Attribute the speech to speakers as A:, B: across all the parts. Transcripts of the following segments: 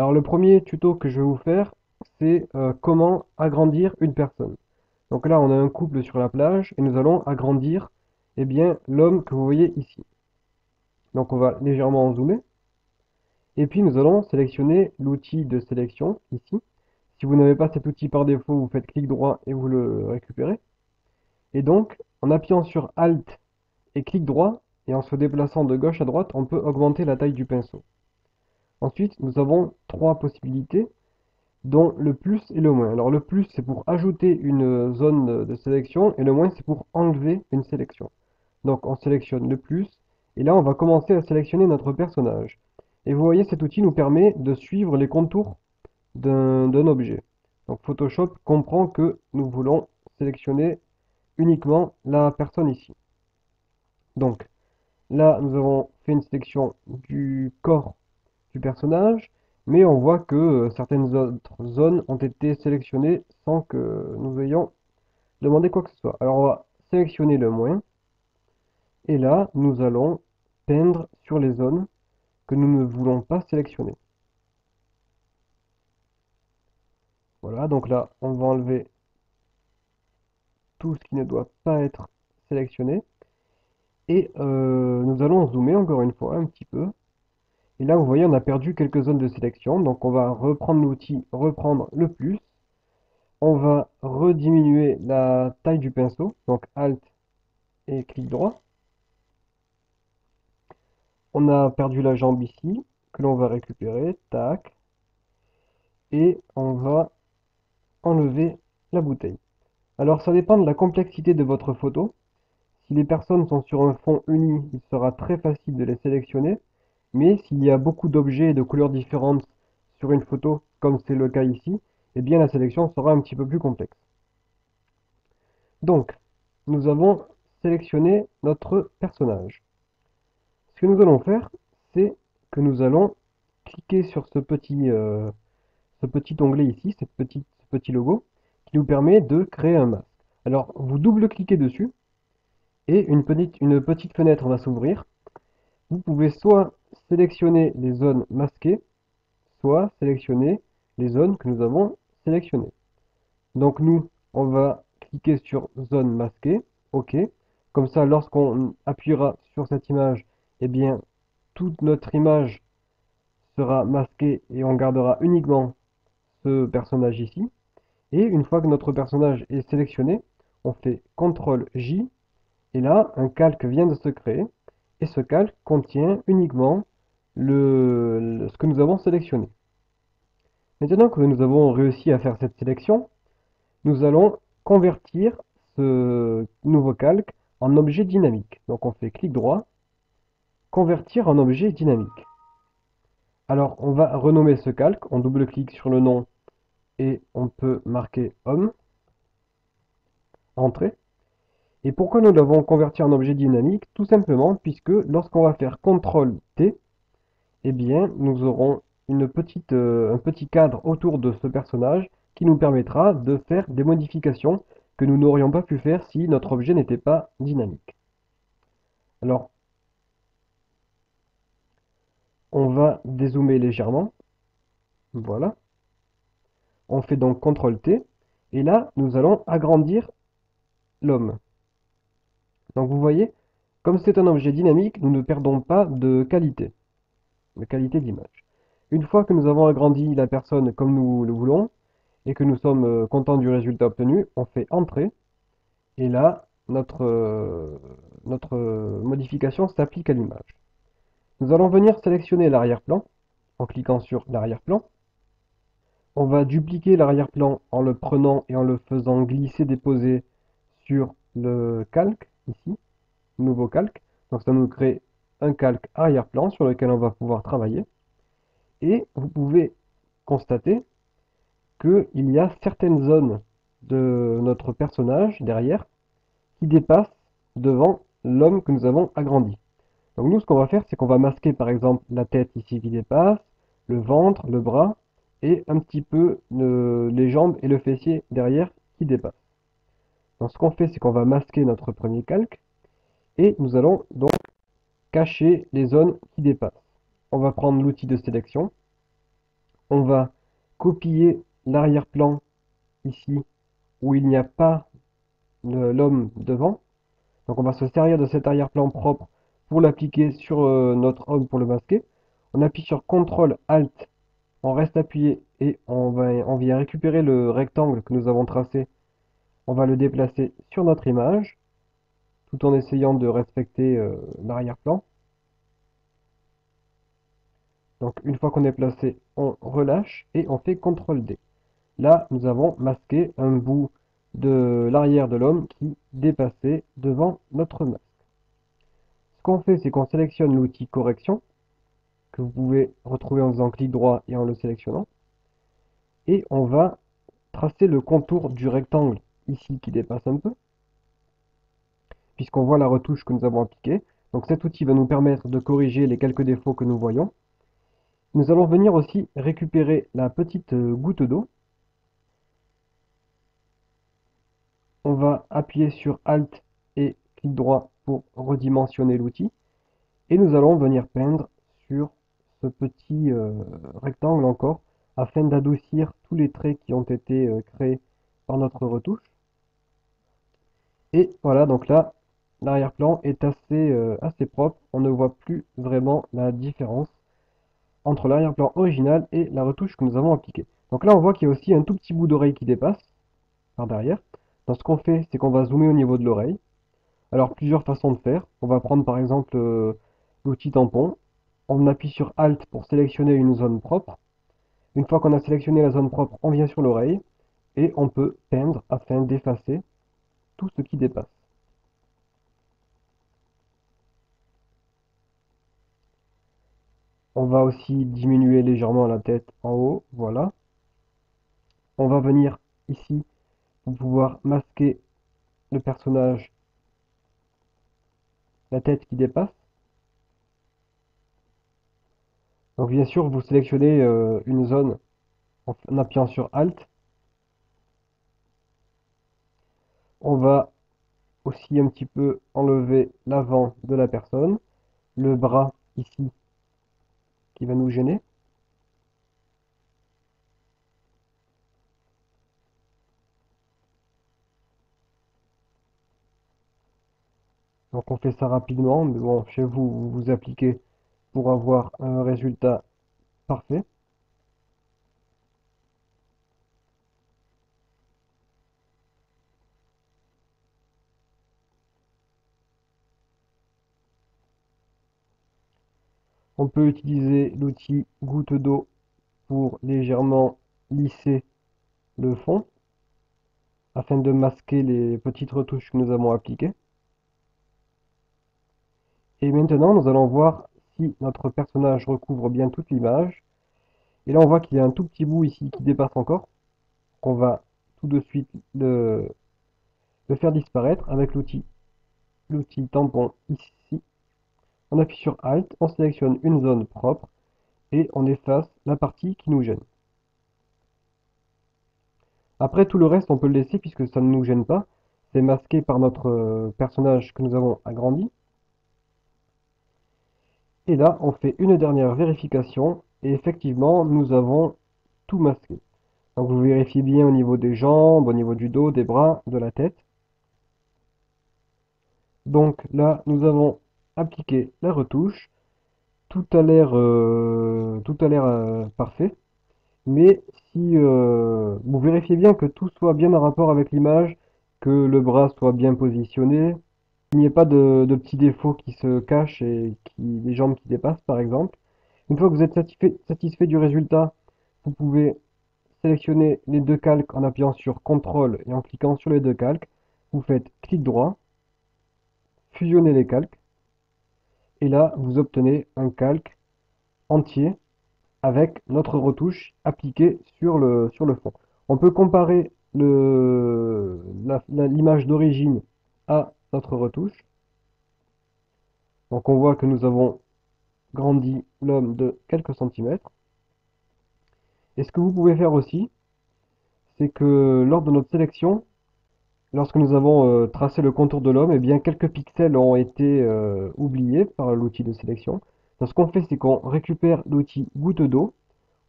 A: Alors le premier tuto que je vais vous faire, c'est euh, comment agrandir une personne. Donc là, on a un couple sur la plage et nous allons agrandir eh bien l'homme que vous voyez ici. Donc on va légèrement en zoomer. Et puis nous allons sélectionner l'outil de sélection ici. Si vous n'avez pas cet outil par défaut, vous faites clic droit et vous le récupérez. Et donc, en appuyant sur Alt et clic droit, et en se déplaçant de gauche à droite, on peut augmenter la taille du pinceau. Ensuite, nous avons trois possibilités, dont le plus et le moins. Alors le plus, c'est pour ajouter une zone de sélection, et le moins, c'est pour enlever une sélection. Donc on sélectionne le plus, et là on va commencer à sélectionner notre personnage. Et vous voyez, cet outil nous permet de suivre les contours d'un objet. Donc Photoshop comprend que nous voulons sélectionner uniquement la personne ici. Donc là, nous avons fait une sélection du corps du personnage, mais on voit que euh, certaines autres zones ont été sélectionnées sans que nous ayons demandé quoi que ce soit. Alors on va sélectionner le moins, et là, nous allons peindre sur les zones que nous ne voulons pas sélectionner. Voilà, donc là, on va enlever tout ce qui ne doit pas être sélectionné. Et euh, nous allons zoomer encore une fois un petit peu. Et là, vous voyez, on a perdu quelques zones de sélection. Donc, on va reprendre l'outil, reprendre le plus. On va rediminuer la taille du pinceau. Donc, Alt et clic droit. On a perdu la jambe ici, que l'on va récupérer. Tac. Et on va enlever la bouteille. Alors, ça dépend de la complexité de votre photo. Si les personnes sont sur un fond uni, il sera très facile de les sélectionner. Mais s'il y a beaucoup d'objets et de couleurs différentes sur une photo, comme c'est le cas ici, eh bien la sélection sera un petit peu plus complexe. Donc, nous avons sélectionné notre personnage. Ce que nous allons faire, c'est que nous allons cliquer sur ce petit, euh, onglet ici, ce petit logo, qui nous permet de créer un masque. Alors, vous double-cliquez dessus, et une petite, une petite fenêtre va s'ouvrir. Vous pouvez soit sélectionner les zones masquées, soit sélectionner les zones que nous avons sélectionnées. Donc nous, on va cliquer sur zone masquée, OK. Comme ça, lorsqu'on appuiera sur cette image, eh bien, toute notre image sera masquée et on gardera uniquement ce personnage ici. Et une fois que notre personnage est sélectionné, on fait CTRL J et là, un calque vient de se créer et ce calque contient uniquement ce que nous avons sélectionné. Maintenant que nous avons réussi à faire cette sélection, nous allons convertir ce nouveau calque en objet dynamique. Donc on fait clic droit, convertir en objet dynamique. Alors on va renommer ce calque, on double-clique sur le nom et on peut marquer homme, entrée. Et pourquoi nous l'avons converti en objet dynamique Tout simplement puisque lorsqu'on va faire CTRL T, eh bien, nous aurons une petite, euh, un petit cadre autour de ce personnage qui nous permettra de faire des modifications que nous n'aurions pas pu faire si notre objet n'était pas dynamique. Alors, on va dézoomer légèrement. Voilà. On fait donc CTRL T. Et là, nous allons agrandir l'homme. Donc vous voyez, comme c'est un objet dynamique, nous ne perdons pas de qualité de qualité d'image. Une fois que nous avons agrandi la personne comme nous le voulons, et que nous sommes euh, contents du résultat obtenu, on fait Entrée, et là, notre, euh, notre modification s'applique à l'image. Nous allons venir sélectionner l'arrière-plan, en cliquant sur l'arrière-plan. On va dupliquer l'arrière-plan en le prenant et en le faisant glisser-déposer sur le calque, ici, nouveau calque. Donc ça nous crée un calque arrière-plan sur lequel on va pouvoir travailler. Et vous pouvez constater qu'il y a certaines zones de notre personnage derrière qui dépassent devant l'homme que nous avons agrandi. Donc nous, ce qu'on va faire, c'est qu'on va masquer par exemple la tête ici qui dépasse, le ventre, le bras, et un petit peu les jambes et le fessier derrière qui dépassent. Donc ce qu'on fait, c'est qu'on va masquer notre premier calque, et nous allons donc cacher les zones qui dépassent. On va prendre l'outil de sélection. on va copier l'arrière-plan ici où il n'y a pas l'homme devant. Donc on va se servir de cet arrière-plan propre pour l'appliquer sur euh, notre homme pour le masquer. On appuie sur CTRL ALT, on reste appuyé et on, on vient récupérer le rectangle que nous avons tracé. On va le déplacer sur notre image tout en essayant de respecter euh, l'arrière-plan. Donc une fois qu'on est placé, on relâche et on fait CTRL D. Là, nous avons masqué un bout de l'arrière de l'homme qui dépassait devant notre masque. Ce qu'on fait, c'est qu'on sélectionne l'outil correction, que vous pouvez retrouver en faisant clic droit et en le sélectionnant. Et on va tracer le contour du rectangle ici qui dépasse un peu, puisqu'on voit la retouche que nous avons appliquée. Donc cet outil va nous permettre de corriger les quelques défauts que nous voyons. Nous allons venir aussi récupérer la petite euh, goutte d'eau. On va appuyer sur Alt et clic droit pour redimensionner l'outil. Et nous allons venir peindre sur ce petit euh, rectangle encore afin d'adoucir tous les traits qui ont été euh, créés par notre retouche. Et voilà, donc là, l'arrière-plan est assez, assez propre. On ne voit plus vraiment la différence entre l'arrière-plan original et la retouche que nous avons appliquée. Donc là, on voit qu'il y a aussi un tout petit bout d'oreille qui dépasse par derrière. Donc ce qu'on fait, c'est qu'on va zoomer au niveau de l'oreille. Alors, plusieurs façons de faire. On va prendre par exemple euh, l'outil tampon. On appuie sur Alt pour sélectionner une zone propre. Une fois qu'on a sélectionné la zone propre, on vient sur l'oreille et on peut peindre afin d'effacer tout ce qui dépasse. On va aussi diminuer légèrement la tête en haut, voilà. On va venir ici pouvoir masquer le personnage, la tête qui dépasse. Donc bien sûr, vous sélectionnez euh, une zone en appuyant sur Alt. On va aussi un petit peu enlever l'avant de la personne, le bras ici va nous gêner. Donc on fait ça rapidement, mais bon, chez vous, vous vous appliquez pour avoir un résultat parfait. On peut utiliser l'outil goutte d'eau pour légèrement lisser le fond afin de masquer les petites retouches que nous avons appliquées. Et maintenant, nous allons voir si notre personnage recouvre bien toute l'image. Et là, on voit qu'il y a un tout petit bout ici qui dépasse encore. On va tout de suite le, faire disparaître avec l'outil tampon ici on appuie sur Alt, on sélectionne une zone propre et on efface la partie qui nous gêne. Après, tout le reste, on peut le laisser puisque ça ne nous gêne pas. C'est masqué par notre euh, personnage que nous avons agrandi. Et là, on fait une dernière vérification et effectivement, nous avons tout masqué. Donc vous vérifiez bien au niveau des jambes, au niveau du dos, des bras, de la tête. Donc là, nous avons appliquer la retouche. Tout a l'air euh, euh, parfait. Mais si euh, vous vérifiez bien que tout soit bien en rapport avec l'image, que le bras soit bien positionné, qu'il n'y ait pas de, petits défauts qui se cachent et qui, des jambes qui dépassent par exemple. Une fois que vous êtes satisfait, satisfait du résultat, vous pouvez sélectionner les deux calques en appuyant sur CTRL et en cliquant sur les deux calques. Vous faites clic droit, fusionnez les calques et là vous obtenez un calque entier avec notre retouche appliquée sur le, sur le fond. On peut comparer l'image d'origine à notre retouche. Donc on voit que nous avons grandi l'homme de quelques centimètres. Et ce que vous pouvez faire aussi, c'est que lors de notre sélection, Lorsque nous avons euh, tracé le contour de l'homme, eh bien quelques pixels ont été euh, oubliés par l'outil de sélection. Donc ce qu'on fait, c'est qu'on récupère l'outil goutte d'eau,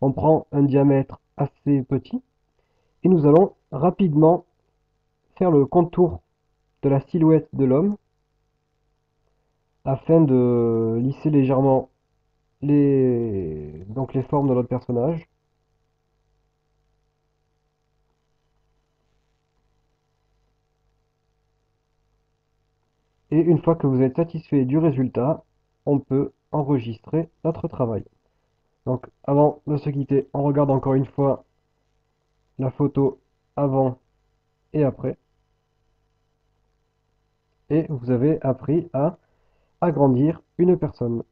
A: on prend un diamètre assez petit et nous allons rapidement faire le contour de la silhouette de l'homme afin de lisser légèrement les, donc les formes de notre personnage. Et une fois que vous êtes satisfait du résultat, on peut enregistrer notre travail. Donc avant de se quitter, on regarde encore une fois la photo avant et après. Et vous avez appris à agrandir une personne.